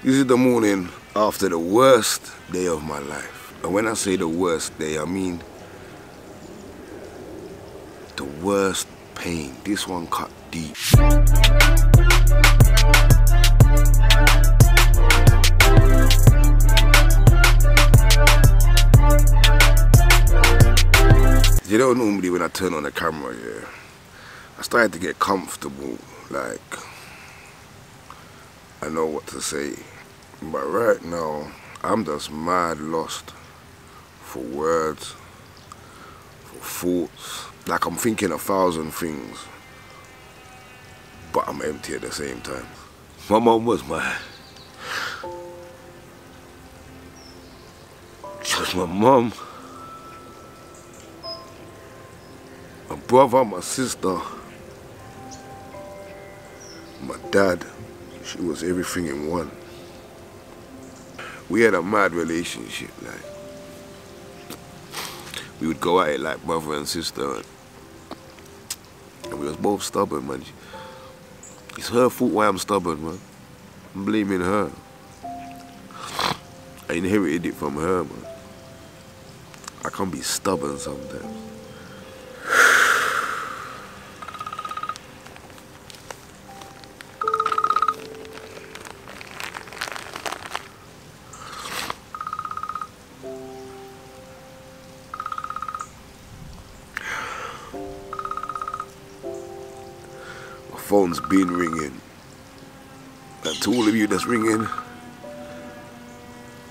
This is the morning after the worst day of my life. And when I say the worst day, I mean the worst pain. This one cut deep. You know, normally when I turn on the camera, yeah, I started to get comfortable, like, I know what to say. But right now, I'm just mad lost for words, for thoughts. Like I'm thinking a thousand things, but I'm empty at the same time. My mom was my... She was my mom. My brother, my sister, my dad. She was everything in one. We had a mad relationship, like. We would go at it like brother and sister. And we was both stubborn, man. It's her fault why I'm stubborn, man. I'm blaming her. I inherited it from her, man. I can't be stubborn sometimes. Phone's been ringing. And to all of you that's ringing,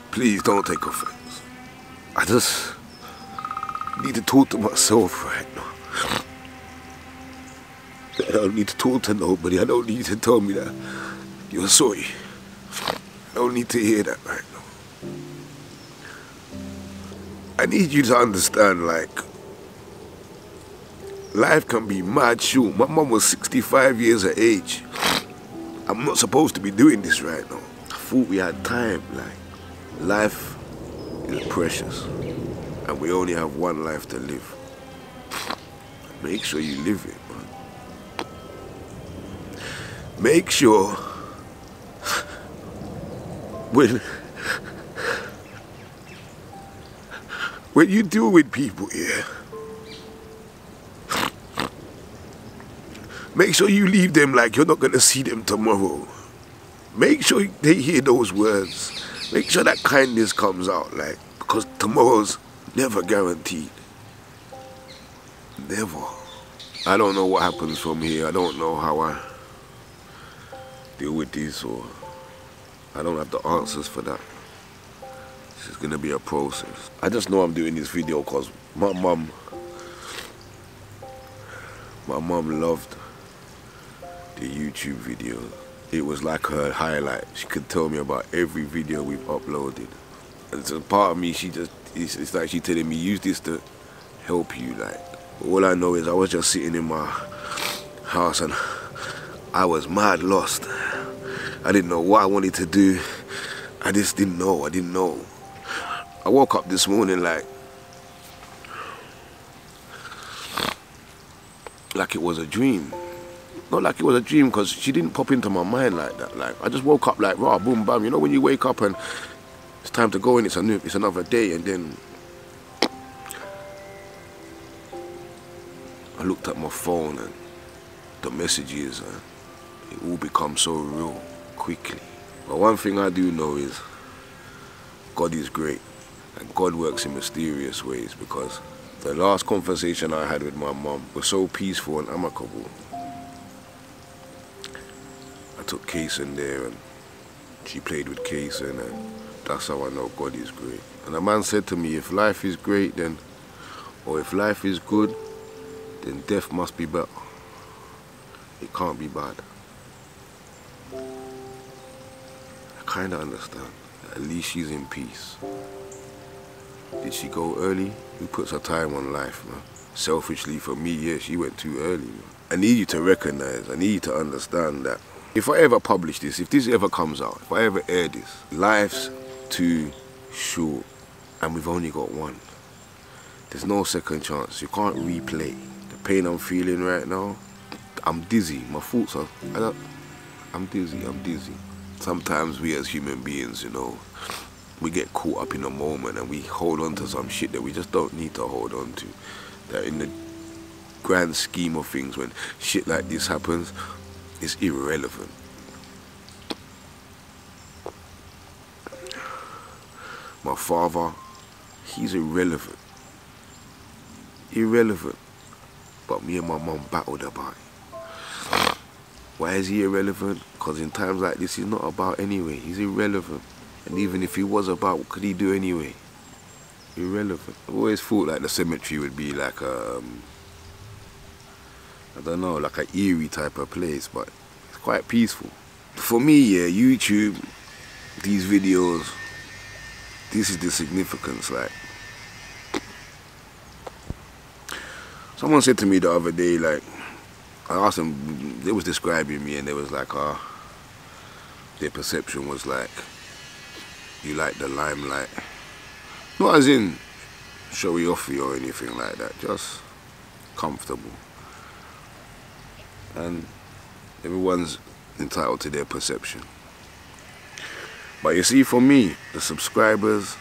please don't take offense. I just need to talk to myself right now. I don't need to talk to nobody. I don't need to tell me that you're sorry. I don't need to hear that right now. I need you to understand, like, life can be mad short. My mom was 65 years of age. I'm not supposed to be doing this right now. I thought we had time, like, life is precious. And we only have one life to live. Make sure you live it, man. Make sure when when you deal with people here, make sure you leave them like you're not gonna see them tomorrow. Make sure they hear those words. Make sure that kindness comes out, like because tomorrow's never guaranteed. Never. I don't know what happens from here. I don't know how I deal with this or I don't have the answers for that. This is gonna be a process. I just know I'm doing this video because my mum my mum loved the YouTube video. It was like her highlight. She could tell me about every video we've uploaded. And so part of me, she just, it's, it's like she telling me, use this to help you. Like, all I know is I was just sitting in my house and I was mad lost. I didn't know what I wanted to do. I just didn't know, I didn't know. I woke up this morning like, like it was a dream. Not like it was a dream because she didn't pop into my mind like that. Like I just woke up like raw, boom, bam. You know when you wake up and it's time to go and it's a new, it's another day, and then I looked at my phone and the messages and it all becomes so real quickly. But one thing I do know is God is great and God works in mysterious ways because the last conversation I had with my mom was so peaceful and amicable. I took Case in there and she played with Kason and that's how I know God is great. And the man said to me, if life is great then, or if life is good, then death must be better. It can't be bad. I kind of understand. At least she's in peace. Did she go early? Who puts her time on life, man? Selfishly for me, yeah, she went too early, man. I need you to recognize, I need you to understand that if I ever publish this, if this ever comes out, if I ever air this, life's too short and we've only got one. There's no second chance. You can't replay. The pain I'm feeling right now, I'm dizzy. My thoughts are, I I'm dizzy, I'm dizzy. sometimes we as human beings, you know, we get caught up in a moment and we hold on to some shit that we just don't need to hold on to. That in the grand scheme of things, when shit like this happens, it's irrelevant. My father, he's irrelevant. Irrelevant. But me and my mum battled about it. Why is he irrelevant? Because in times like this, he's not about anyway. He's irrelevant. And even if he was about, what could he do anyway? Irrelevant. I've always thought like the cemetery would be like a, um, I don't know, like an eerie type of place, but it's quite peaceful. For me, yeah, YouTube, these videos, this is the significance. Like, someone said to me the other day, like, I asked them, they was describing me and they was like, ah, oh, their perception was like, you like the limelight. Not as in showy offy or anything like that, just comfortable. And everyone's entitled to their perception. But you see, for me, the subscribers,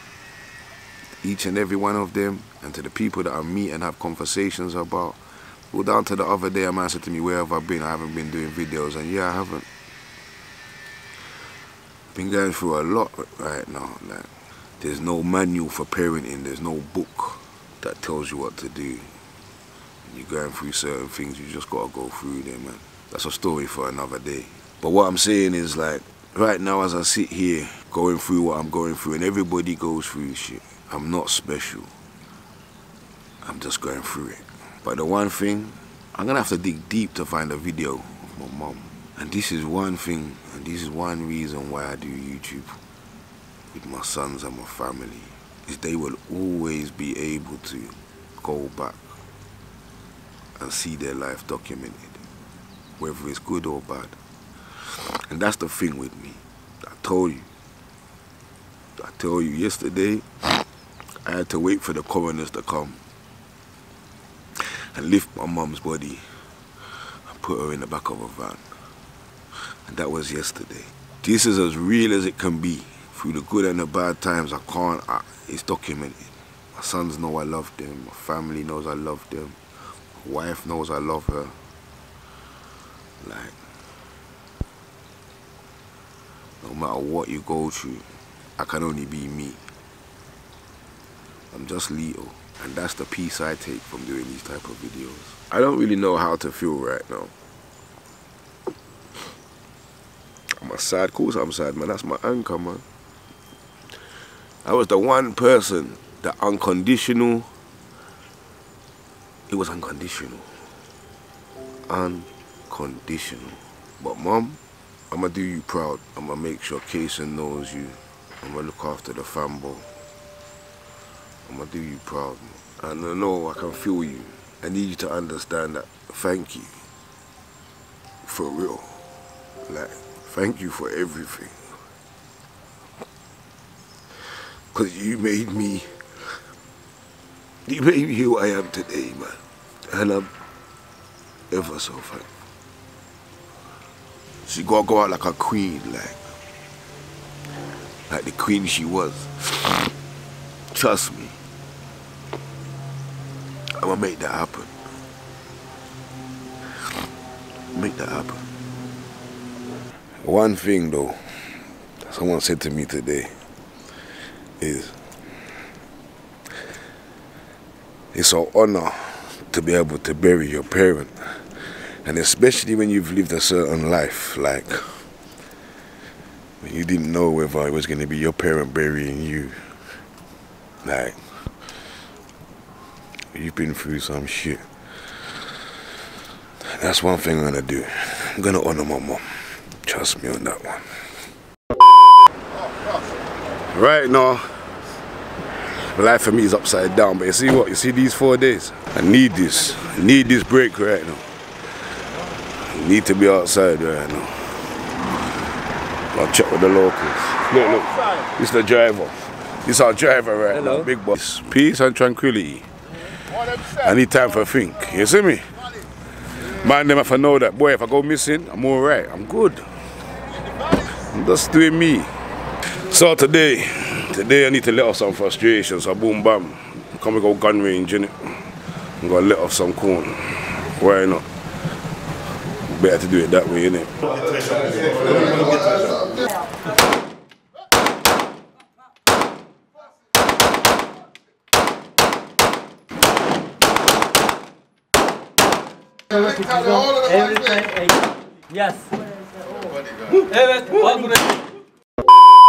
each and every one of them, and to the people that I meet and have conversations about, well, down to the other day, a man said to me, where have I been? I haven't been doing videos, and yeah, I haven't been going through a lot right now. Like, there's no manual for parenting. There's no book that tells you what to do. You're going through certain things. You just gotta go through them, man. That's a story for another day. But what I'm saying is like, right now as I sit here going through what I'm going through, and everybody goes through shit. I'm not special. I'm just going through it. But the one thing, I'm gonna have to dig deep to find a video of my mom. And this is one thing, and this is one reason why I do YouTube with my sons and my family, is they will always be able to go back and see their life documented, whether it's good or bad. And that's the thing with me. I told you. I told you yesterday, I had to wait for the coroners to come and lift my mum's body and put her in the back of a van. And that was yesterday. This is as real as it can be. Through the good and the bad times, I can't, I, it's documented. My sons know I love them. My family knows I love them. Wife knows I love her. Like, no matter what you go through, I can only be me. I'm just Lito. And that's the peace I take from doing these type of videos. I don't really know how to feel right now. I'm a sad, of course I'm sad, man. That's my anchor, man. I was the one person, the unconditional. It was unconditional. Unconditional. But mom, I'm gonna do you proud. I'm gonna make sure Kason knows you. I'm gonna look after the family. I'm gonna do you proud, man. And I know I can feel you. I need you to understand that. Thank you. For real. Like, Thank you for everything. Because you made me, made me who I am today, man. And I'm ever so thankful. She gotta go out like a queen, like, like the queen she was. Trust me. I'm gonna make that happen. Make that happen. One thing though, someone said to me today is it's an honor to be able to bury your parent. And especially when you've lived a certain life, like when you didn't know whether it was going to be your parent burying you. Like, you've been through some shit. That's one thing I'm going to do. I'm going to honor my mom. Trust me on that one. Right now, life for me is upside down, but you see what? You see these four days? I need this. I need this break right now. I need to be outside right now. I'll check with the locals. Look, look. This is the driver. This is our driver right Hello. now, big boss. Peace and tranquility. I need time for think. You see me? Man, them if I know that, boy, if I go missing, I'm alright. I'm good. I'm just doing me. So today, today I need to let off some frustration. So boom bam, come and go gun range innit? I'm gonna let off some corn. Why not? Better to do it that way, innit? Everything. Yes. Evet. Al burayı.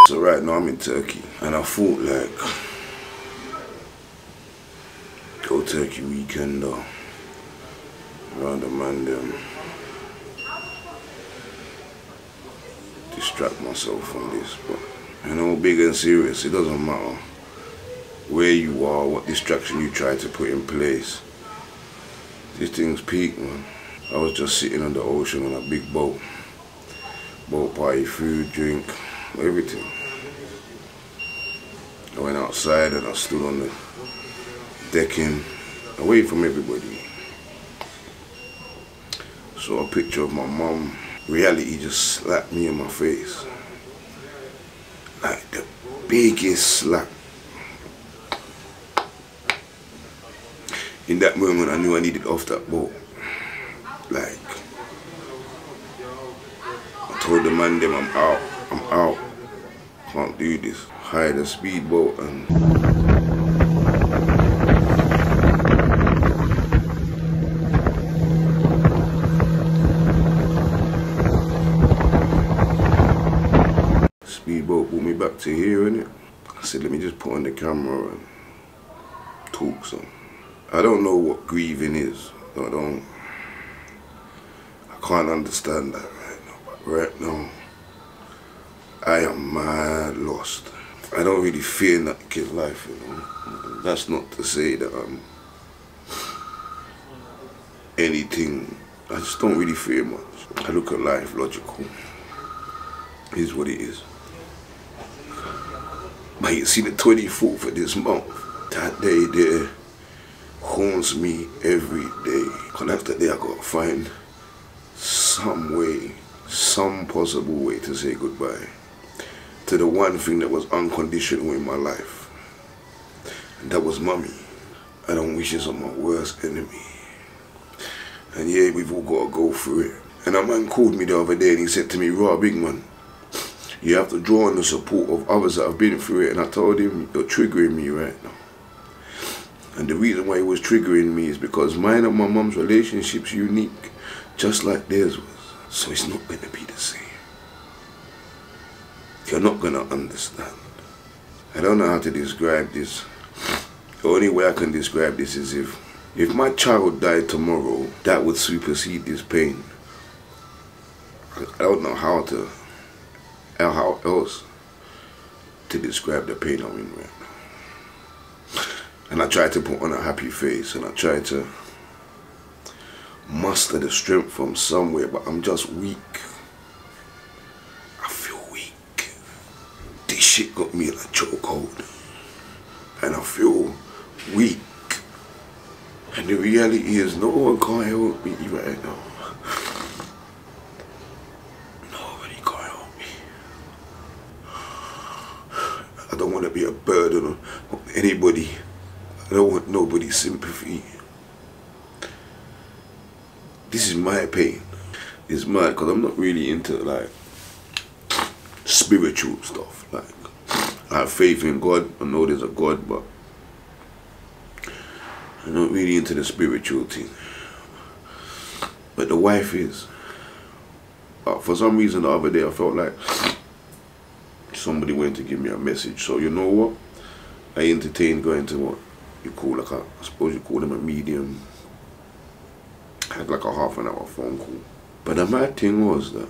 So right now I'm in Turkey and I thought like go Turkey weekend though. Around the them. Distract myself from this. But you know big and serious, it doesn't matter where you are, what distraction you try to put in place. These things peak man. I was just sitting on the ocean on a big boat. Boat party, food, drink, everything. Outside and I stood on the decking, away from everybody. Saw a picture of my mom. Reality just slapped me in my face. Like the biggest slap. In that moment, I knew I needed off that boat. Like, I told the man them I'm out, I'm out. Can't do this. Hired a speedboat and speedboat brought me back to here, innit? I said, let me just put on the camera and talk some. I don't know what grieving is. I don't. I can't understand that right now. But right now, I am mad lost. I don't really fear nothing in life, you know. That's not to say that I'm anything. I just don't really fear much. I look at life logical. It is what it is. But you see the 24th of this month, that day there haunts me every day. Cause after day I gotta find some way, some possible way to say goodbye to the one thing that was unconditional in my life. And that was mommy. I don't wish this on my worst enemy. And yeah, we've all got to go through it. And a man called me the other day and he said to me, Raw big man, you have to draw on the support of others that have been through it. And I told him, you're triggering me right now. And the reason why it was triggering me is because mine and my mom's relationship's unique, just like theirs was. So it's not going to be the same. You're not going to understand. I don't know how to describe this. The only way I can describe this is if, if my child died tomorrow, that would supersede this pain. I don't know how to, how else to describe the pain I'm in right now. And I try to put on a happy face and I try to muster the strength from somewhere, but I'm just weak. Shit got me in a chokehold. And I feel weak. And the reality is no one can help me right now. Nobody can help me. I don't want to be a burden on anybody. I don't want nobody's sympathy. This is my pain. It's mad because I'm not really into like spiritual stuff. Like I have faith in God. I know there's a God, but I'm not really into the spiritual thing. But the wife is. But for some reason the other day I felt like somebody went to give me a message. So you know what? I entertained going to what you call like a, I suppose you call them a medium. I had like a half an hour phone call. But the mad thing was that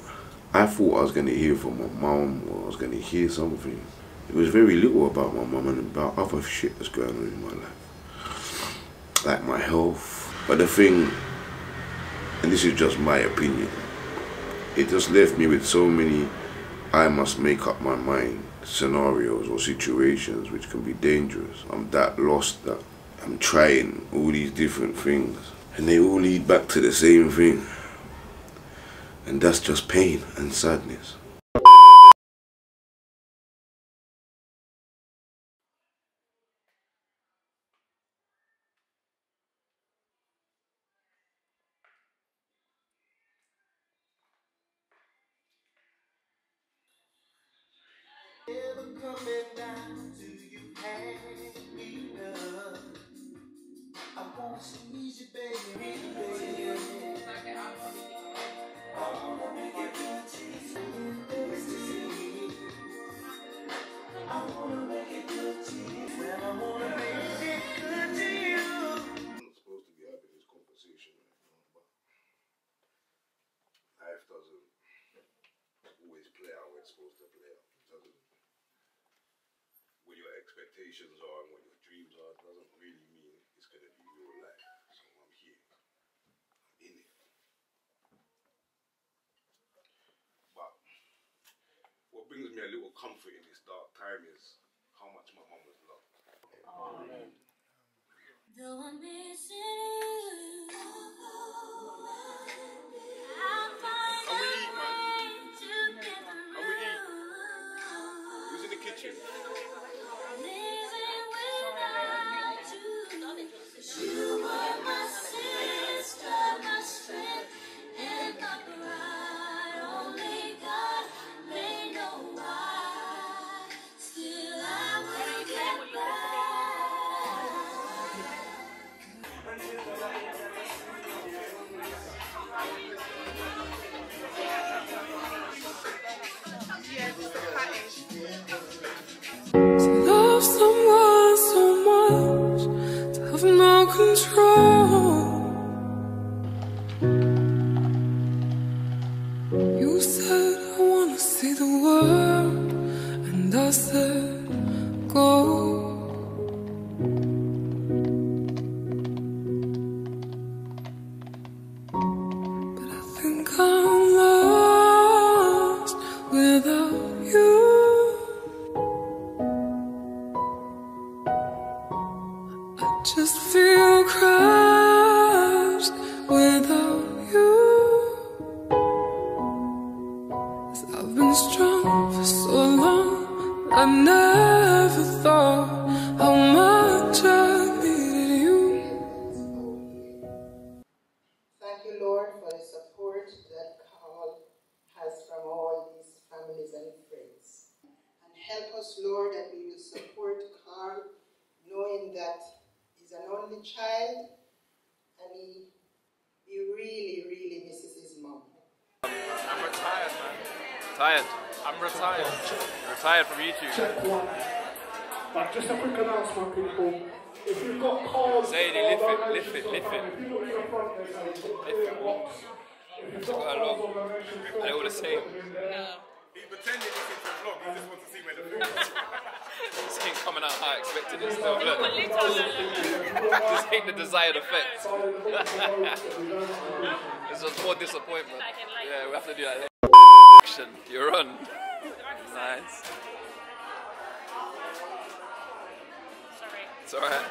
I thought I was gonna hear from my mom or I was gonna hear something. It was very little about my mom and about other shit that's going on in my life. Like my health. But the thing, and this is just my opinion, it just left me with so many I must make up my mind scenarios or situations which can be dangerous. I'm that lost that I'm trying all these different things and they all lead back to the same thing. And that's just pain and sadness. me a little comfort in this dark time is how much my mum was loved. Though I'm missing you, I'll find a way to get through. Living without you. this ain't the desired effect. this was more disappointment. Yeah, we have to do that. Action, you're on. Nice. Sorry. It's alright.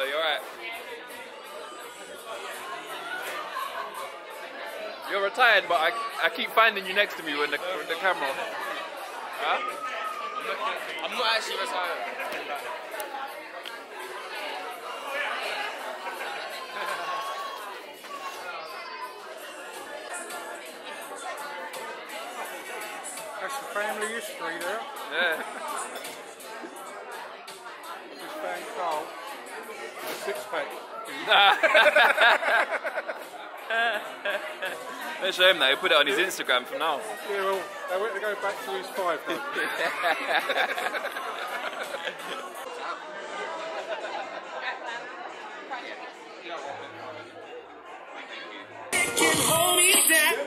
though, you're alright. You're retired, but I, I keep finding you next to me with the, with the camera. Huh? I'm not actually retired. That's the family history there. Yeah. Just thing out six pack. show him though, put it on his Instagram from now. Yeah, well, they want to go back to his five. You're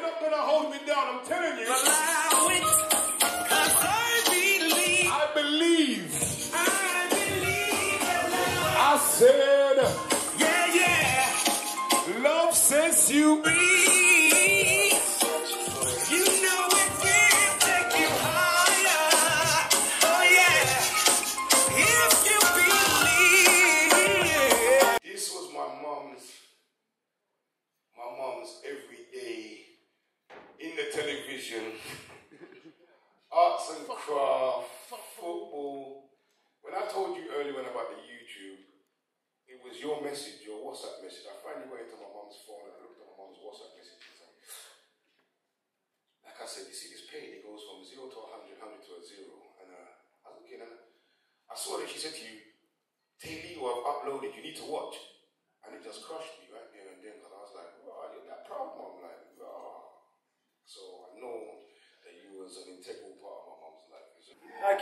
not gonna hold me down, I'm telling you. you.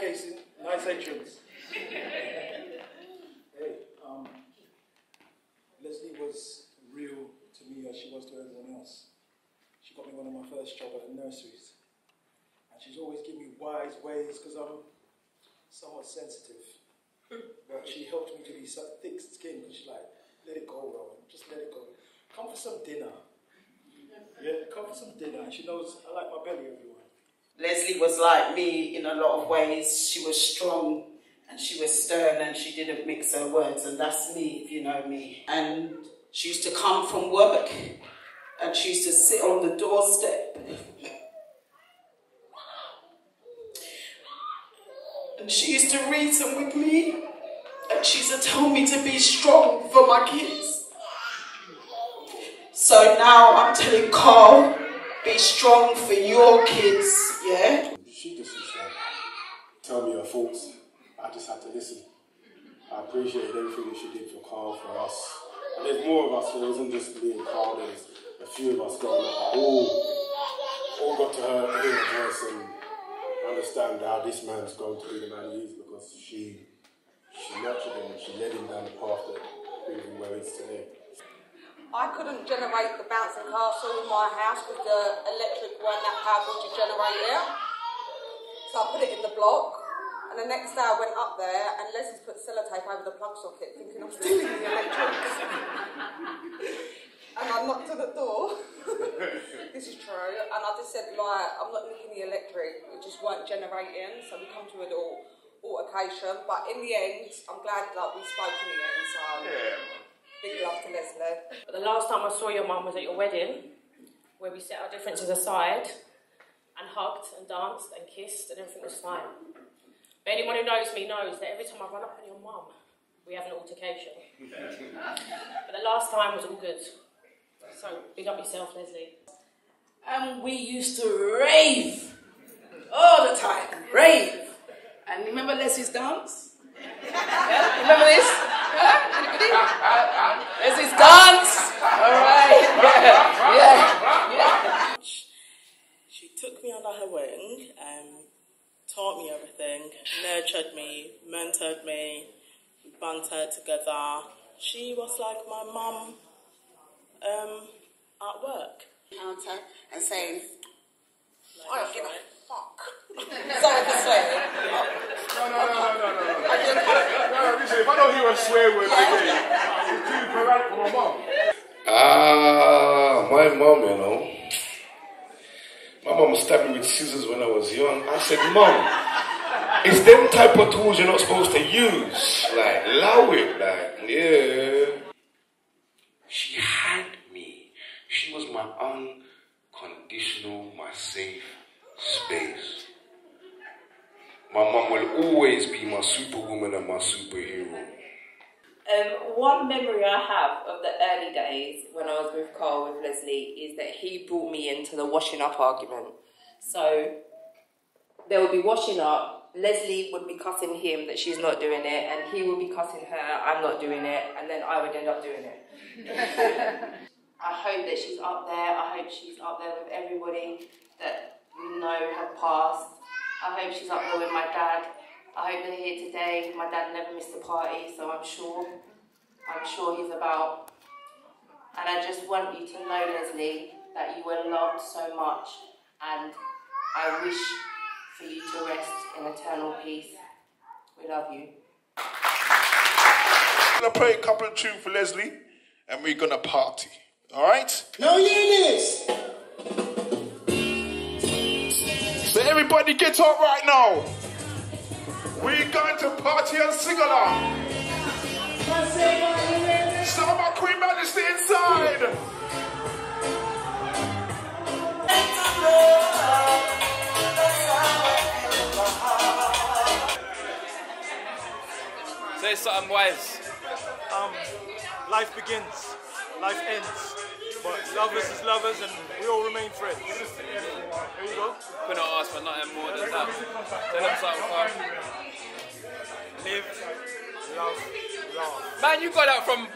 Hi, Casey. Nice entrance. hey, um, Lesley was real to me as she was to everyone else. She got me one of my first job at the nurseries. And she's always given me wise ways because I'm somewhat sensitive. But she helped me to be so thick skinned because she's like, let it go, Rowan. Just let it go. Come for some dinner. Yeah, come for some dinner. And she knows I like my belly, everyone. Lesley was like me in a lot of ways. She was strong and she was stern and she didn't mix her words, and that's me, if you know me. And she used to come from work and she used to sit on the doorstep. And she used to reason with me and she used to tell me to be strong for my kids. So now I'm telling Carl, be strong for your kids, yeah? She just used tell me her thoughts. I just had to listen. I appreciated everything that she did for Carl, for us. And there's more of us, so it wasn't just me and Carl, there's a few of us growing up. All, all got to her, hear her voice and understand how this man's going to be the man he is because she, she nurtured him and she led him down the path that brings him where he is today. I couldn't generate the bouncing castle in my house with the electric weren't that powerful to generate it. So I put it in the block. And the next day I went up there and Lesley's put sellotape over the plug socket thinking I'm stealing the electrics. and I knocked on the door. this is true. And I just said, like, I'm not nicking the electric. It just weren't generating. So we come to an al- altercation. But in the end, I'm glad that we spoke in the end. So big love to Lesley. But the last time I saw your mum was at your wedding, where we set our differences aside and hugged and danced and kissed and everything was fine. But anyone who knows me knows that every time I run up on your mum, we have an altercation. but the last time was all good. So big up yourself, Lesley. And we used to rave all the time, rave. And remember Lesley's dance? Yeah? Remember this? Yeah? Anybody? Lesley's dance. All right. Yeah. Yeah. yeah. She took me under her wing and taught me everything, nurtured me, mentored me, we bantered together. She was like my mum um, at work. Counter and saying, I don't give a fuck. Sorry for swearing. No, no, no, no, no, no. No, listen, if I don't hear a swear word today, it's too polite for my mum. Ah, my mom, you know. My mom stabbed me with scissors when I was young. I said, Mom, it's them type of tools you're not supposed to use. Like, allow it, like, yeah. She had me. She was my unconditional, my safe space. My mom will always be my superwoman and my superhero. Um, one memory I have of the early days when I was with Carl with Lesley is that he brought me into the washing up argument. So there would be washing up, Lesley would be cussing him that she's not doing it, and he would be cussing her, I'm not doing it, and then I would end up doing it. I hope that she's up there, I hope she's up there with everybody that we know have passed. I hope she's up there with my dad. I hope they're here today. My dad never missed a party, so I'm sure, I'm sure he's about. And I just want you to know, Lesley, that you were loved so much, and I wish for you to rest in eternal peace. We love you. I'm gonna play a couple of tunes for Lesley, and we're gonna party. All right? No units. Everybody get up right now. We're going to party and sing along. Some of our Queen Majesty inside. Say something wise. Um, life begins, life ends, but lovers is lovers and we all remain friends. Couldn't ask for nothing more than that. Tell them something, fam. Um, live, love, laugh. Man, you got that from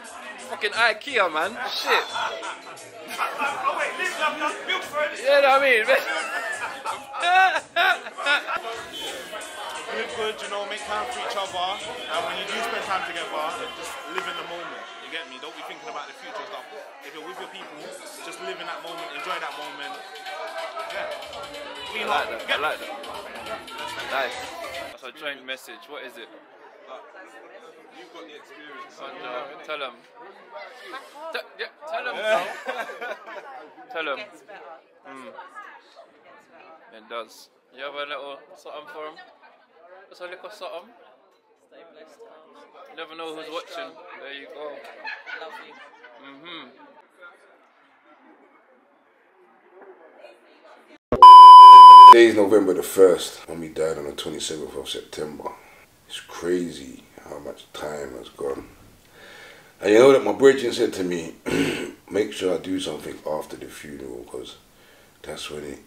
fucking IKEA, man. Shit. oh wait, live, love, love, build friends. You know what I mean? Live good, you know, make time for each other. And when you do spend time together, just live in the moment. You get me? Don't be thinking about the future stuff. If you're with your people, just live in that moment, enjoy that moment. Yeah. I Clean like up. that. I Get- like that. Nice. That's a joint message. What is it? You've got the experience. Sandra, tell them. Te- yeah, tell them. tell them. Mm. It does. You have a little something for him? Just a little something? Stay blessed, Carl. You never know who's watching. There you go. Love you. Mm-hmm. Today is November the 1st. Mommy died on the 27th of September. It's crazy how much time has gone. And you know that my brethren said to me, make sure I do something after the funeral because that's when it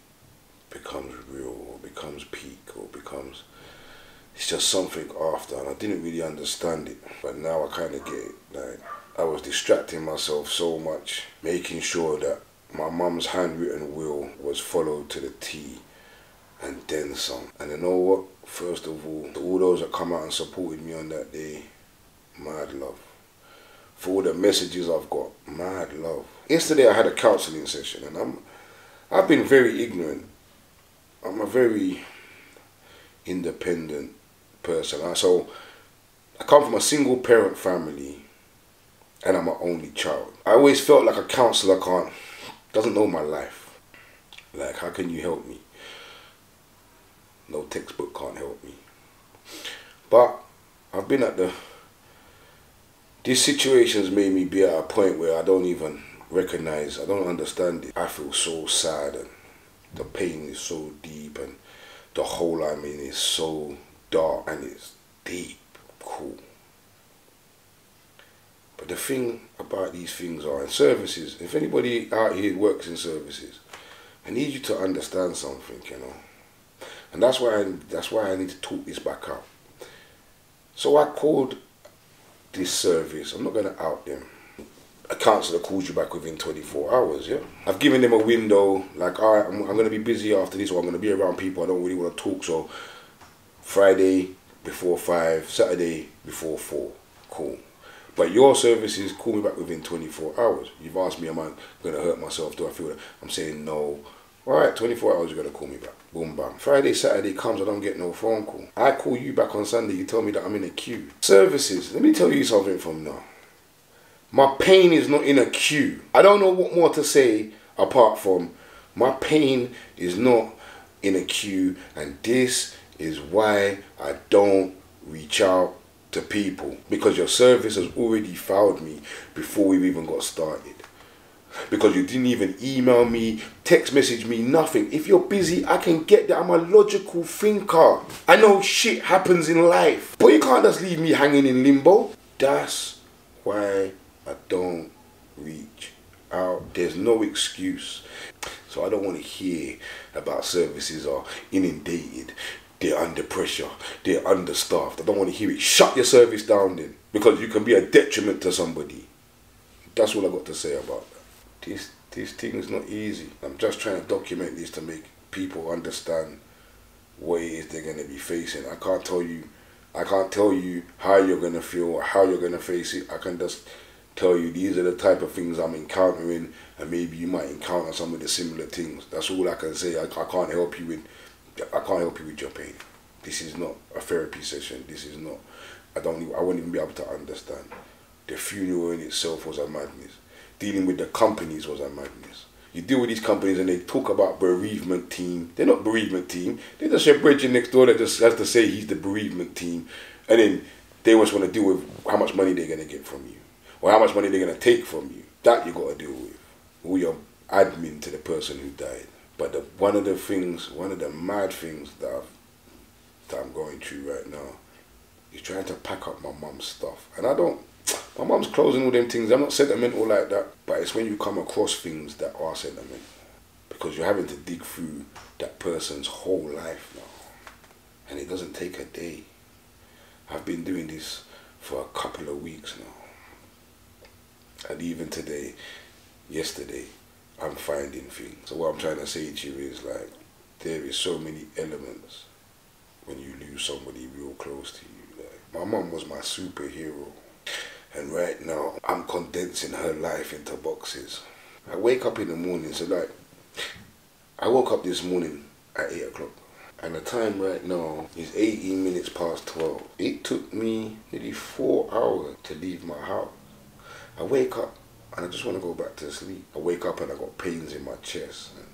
becomes real or becomes peak or becomes it's just something after and I didn't really understand it but now I kind of get it. Like I was distracting myself so much making sure that my mum's handwritten will was followed to the T and then some. And you know what? First of all to all those that come out and supported me on that day mad love. For all the messages I've got mad love. Yesterday I had a counseling session and I'm I've been very ignorant. I'm a very independent person. So I come from a single parent family and I'm an only child. I always felt like a counselor can't doesn't know my life. Like how can you help me? No textbook can't help me. But I've been at the these situations made me be at a point where I don't even recognize, I don't understand it. I feel so sad and the pain is so deep and the hole I'm in is so dark and it's deep. Cool. But the thing about these things are in services, if anybody out here works in services, I need you to understand something, you know. And that's why I, that's why I need to talk this back up. So I called this service, I'm not gonna out them. A counsellor calls you back within 24 hours, yeah? I've given them a window, like, all right, I'm, I'm going to be busy after this, or I'm going to be around people I don't really want to talk, so Friday before 5, Saturday before 4. Cool. But your services call me back within 24 hours. You've asked me, am I going to hurt myself? Do I feel that? I'm saying no. All right, 24 hours, you're going to call me back. Boom, bam. Friday, Saturday comes, I don't get no phone call. I call you back on Sunday, you tell me that I'm in a queue. Services, let me tell you something from now. My pain is not in a queue. I don't know what more to say apart from my pain is not in a queue, and this is why I don't reach out to people because your service has already fouled me before we've even got started. Because you didn't even email me, text message me, nothing. If you're busy, I can get that. I'm a logical thinker. I know shit happens in life, but you can't just leave me hanging in limbo. That's why I don't reach out. There's no excuse. So I don't want to hear about services are inundated. They're under pressure. They're understaffed. I don't want to hear it. Shut your service down then. Because you can be a detriment to somebody. That's all I got to say about that. This this thing is not easy. I'm just trying to document this to make people understand what it is they're gonna be facing. I can't tell you I can't tell you how you're gonna feel or how you're gonna face it. I can just tell you these are the type of things I'm encountering and maybe you might encounter some of the similar things. That's all I can say. I, I can't help you with I can't help you with your pain. This is not a therapy session. This is not I don't even, I won't even be able to understand. The funeral in itself was a madness. Dealing with the companies was a madness. You deal with these companies and they talk about bereavement team. They're not bereavement team. They're just a bridge next door that just has to say he's the bereavement team. And then they just want to deal with how much money they're going to get from you. Or how much money they're going to take from you. That you got to deal with. All your admin to the person who died. But the, one of the things, one of the mad things that, I've, that I'm going through right now is trying to pack up my mum's stuff. And I don't, my mum's closing all them things. I'm not sentimental like that, but it's when you come across things that are sentimental. Because you're having to dig through that person's whole life now. And it doesn't take a day. I've been doing this for a couple of weeks now. And even today, yesterday, I'm finding things. So what I'm trying to say to you is like, there is so many elements when you lose somebody real close to you. Like, my mum was my superhero. And right now, I'm condensing her life into boxes. I wake up in the morning, so like, I woke up this morning at 8 o'clock. And the time right now is 18 minutes past 12. It took me nearly four hours to leave my house. I wake up and I just want to go back to sleep. I wake up and I got pains in my chest. And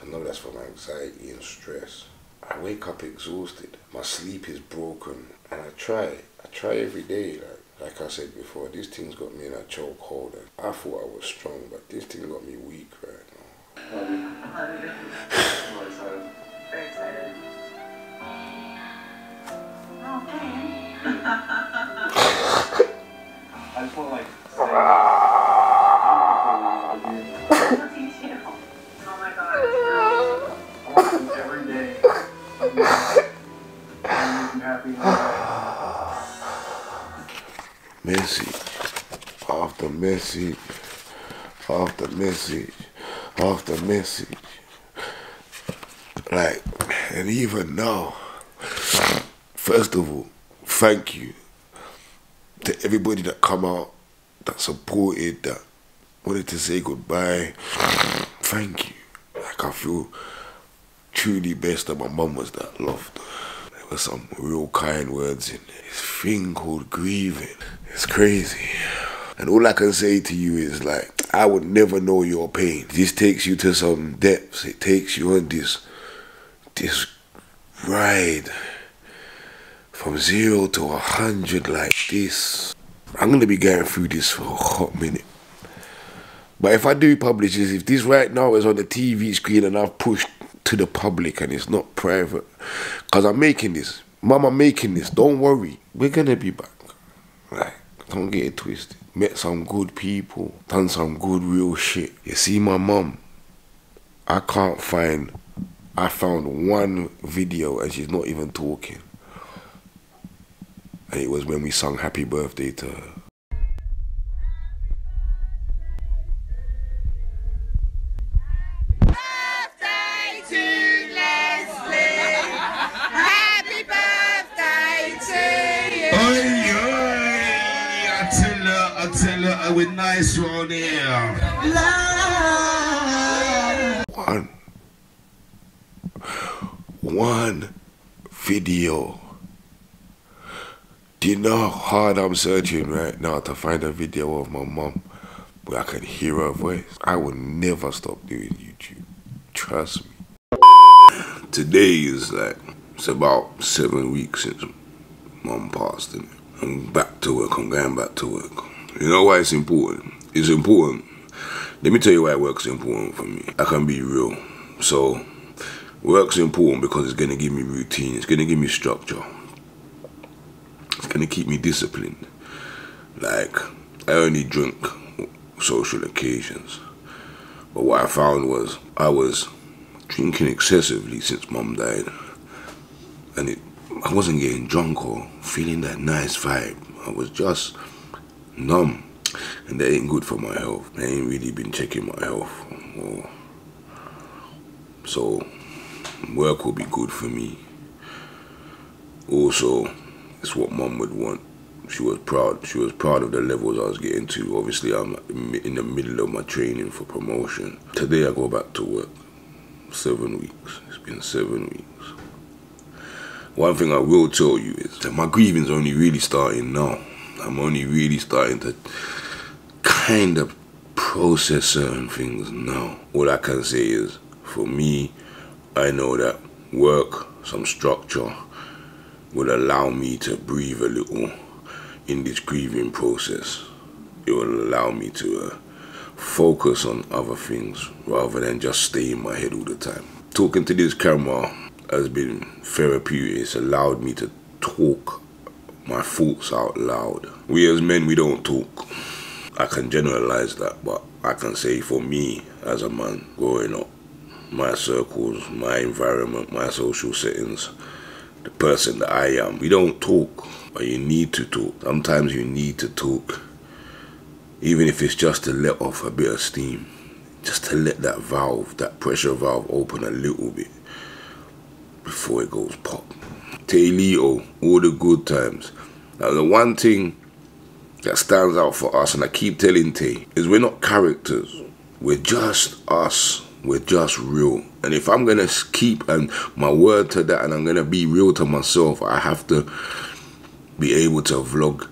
I know that's from anxiety and stress. I wake up exhausted. My sleep is broken. And I try. I try every day. Like, like I said before, this thing's got me in a chokehold. I thought I was strong, but this thing got me weak right now. Very excited. I just want to like my god. I want them every Message after message after message after message. Like, and even now, first of all, thank you to everybody that come out, that supported, that wanted to say goodbye. Thank you. Like I feel truly blessed that my mum was that loved. There were some real kind words in. This thing called grieving. It's crazy. And all I can say to you is like, I would never know your pain. This takes you to some depths. It takes you on this this ride from zero to a hundred like this. I'm gonna be going through this for a hot minute. But if I do publish this, if this right now is on the TV screen and I've pushed to the public and it's not private, because I'm making this, Mama, making this, don't worry, we're gonna be back. Like, don't get it twisted. Met some good people, done some good real shit. You see, my mom, I can't find, I found one video and she's not even talking. And it was when we sung Happy Birthday to her. Nice round here. One. One video. Do you know how hard I'm searching right now to find a video of my mom where I can hear her voice? I will never stop doing YouTube. Trust me. Today is like, it's about seven weeks since mom passed and I'm back to work, I'm going back to work. You know why it's important? It's important. Let me tell you why it work's important for me. I can be real. So, work's important because it's gonna give me routine, it's gonna give me structure. It's gonna keep me disciplined. Like, I only drink social occasions. But what I found was I was drinking excessively since mom died. And it I wasn't getting drunk or feeling that nice vibe. I was just numb. And that ain't good for my health. I ain't really been checking my health. Or, so work will be good for me. Also, it's what mum would want. She was proud. She was proud of the levels I was getting to. Obviously, I'm in the middle of my training for promotion. Today, I go back to work. Seven weeks. It's been seven weeks. One thing I will tell you is that my grieving's only really starting now. I'm only really starting to kind of process certain things now. All I can say is, for me, I know that work, some structure, will allow me to breathe a little in this grieving process. It will allow me to uh, focus on other things rather than just stay in my head all the time. Talking to this camera has been therapeutic. It's allowed me to talk my thoughts out loud. We as men, we don't talk. I can generalize that, but I can say for me as a man growing up, my circles, my environment, my social settings, the person that I am, we don't talk, but you need to talk. Sometimes you need to talk, even if it's just to let off a bit of steam, just to let that valve, that pressure valve open a little bit before it goes pop. Taye Lito, oh, all the good times. Now the one thing that stands out for us, and I keep telling Taye, is we're not characters. We're just us. We're just real. And if I'm gonna keep and my word to that, and I'm gonna be real to myself, I have to be able to vlog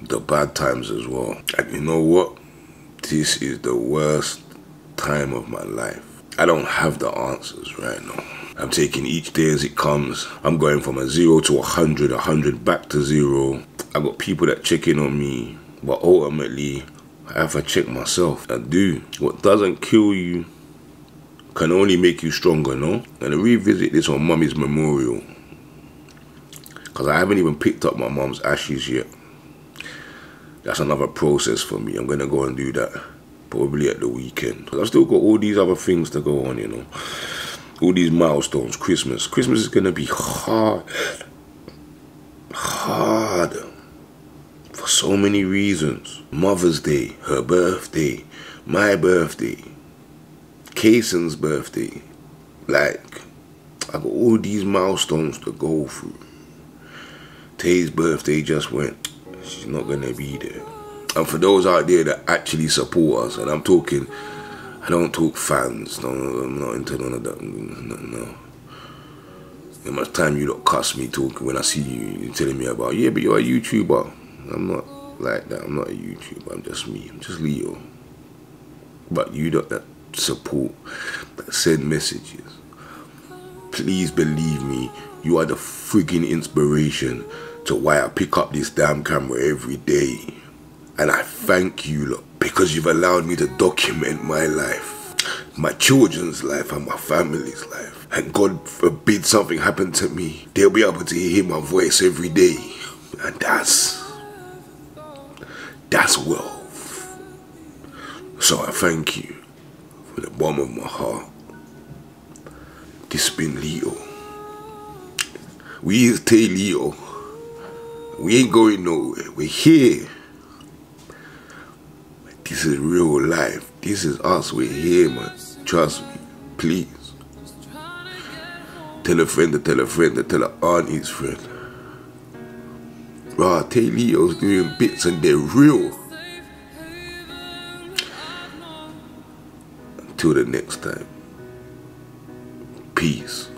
the bad times as well. And you know what? This is the worst time of my life. I don't have the answers right now. I'm taking each day as it comes. I'm going from a zero to a hundred, a hundred back to zero. I got people that check in on me, but ultimately, I have to check myself. I do. What doesn't kill you can only make you stronger, no? I'm gonna revisit this on Mummy's memorial. Because I haven't even picked up my mom's ashes yet. That's another process for me. I'm gonna go and do that probably at the weekend. I've still got all these other things to go on, you know. All these milestones, Christmas. Christmas is gonna be hard. Hard. For so many reasons. Mother's Day, her birthday, my birthday, Kaysen's birthday. Like, I got all these milestones to go through. Taye's birthday just went. She's not gonna be there. And for those out there that actually support us, and I'm talking, I don't talk fans. No, I'm not into none of that. No, no. How much time you don't cuss me talking when I see you, you telling me about, yeah, but you're a YouTuber. I'm not like that. I'm not a YouTuber. I'm just me. I'm just Lito. But you don't that support, that send messages. Please believe me, you are the frigging inspiration to why I pick up this damn camera every day. And I thank you lot, because you've allowed me to document my life, my children's life, and my family's life. And God forbid something happen to me, they'll be able to hear my voice every day. And that's, that's wealth. So I thank you from the bottom of my heart. This has been Lito. We is Taye Lito. We ain't going nowhere. We're here. This is real life. This is us. We're here, man. Trust me. Please. Tell a friend to tell a friend to tell an auntie's friend. Raw Taye Lito's doing bits and they're real. Until the next time. Peace.